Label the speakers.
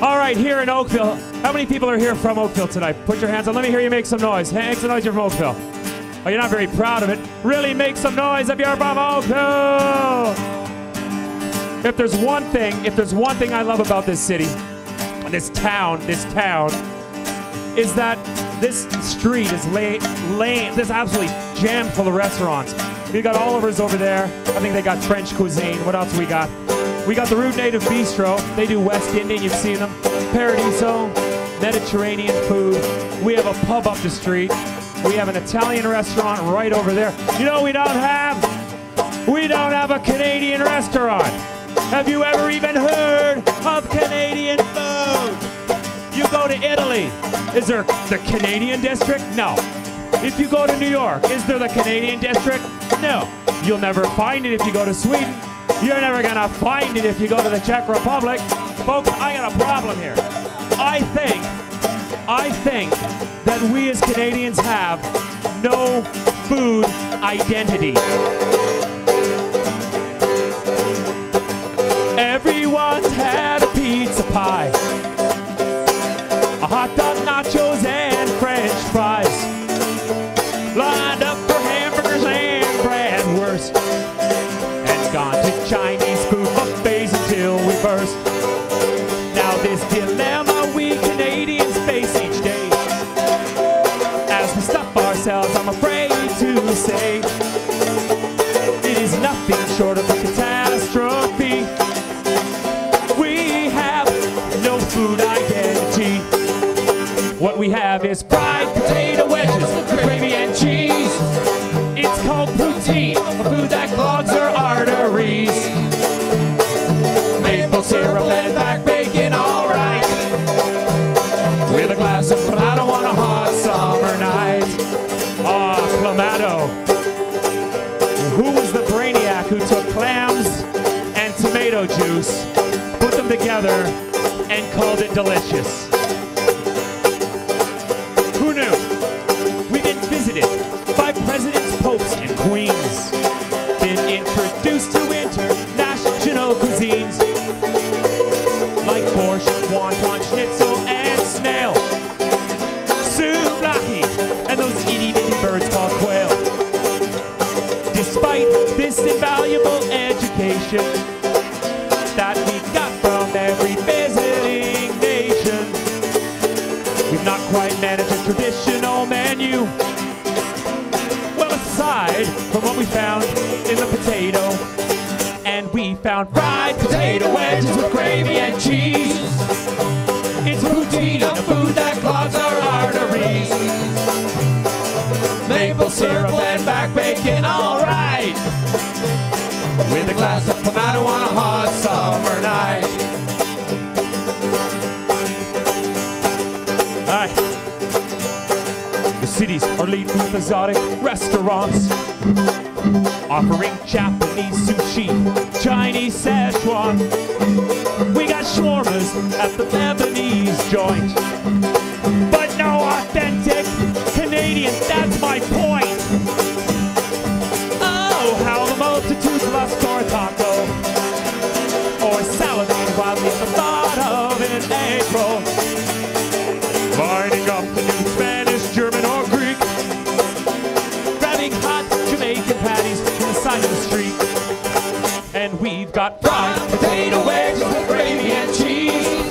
Speaker 1: All right, here in Oakville, how many people are here from Oakville tonight? Put your hands up. Let me hear you make some noise. Hey, make some noise. You're from Oakville. Oh, you're not very proud of it. Really make some noise if you're from Oakville. If there's one thing, if there's one thing I love about this city, this town, this town, is that this street is lay, lane, this absolutely jammed full of restaurants. We got Oliver's over there. I think they got French cuisine. What else we got? We got the Root Native Bistro. They do West Indian. You've seen them. Paradiso, Mediterranean food. We have a pub up the street. We have an Italian restaurant right over there. You know we don't have? We don't have a Canadian restaurant. Have you ever even heard of Canadian food? You go to Italy. Is there the Canadian district? No. If you go to New York, is there the Canadian district? No. You'll never find it if you go to Sweden. You're never gonna find it if you go to the Czech Republic. Folks, I got a problem here. I think, I think that we as Canadians have no food identity. Ourselves, I'm afraid to say, it is nothing short of a catastrophe. We have no food identity. What we have is fried potato wedges with gravy and cheese. It's called poutine, a food that clogs our arteries. Maple syrup and back and tomato juice, put them together, and called it delicious? Who knew? We've been visited by presidents, popes, and queens. Been introduced to international cuisines like borscht, wonton, schnitzel, and snail. Souvlaki, and those itty bitty birds called quail. Despite this invaluable that we got from every visiting nation, we've not quite managed a traditional menu. Well, aside from what we found in the potato, and we found fried potato wedges with gravy and cheese. It's a poutine, a food that clogs our arteries. Maple syrup and back bacon, alright. With a glass of with exotic restaurants offering Japanese sushi, Chinese Szechuan. We got shawarmas at the Lebanese joint, but no authentic Canadian. That's my point. and we've got fried potato wedges with gravy and cheese.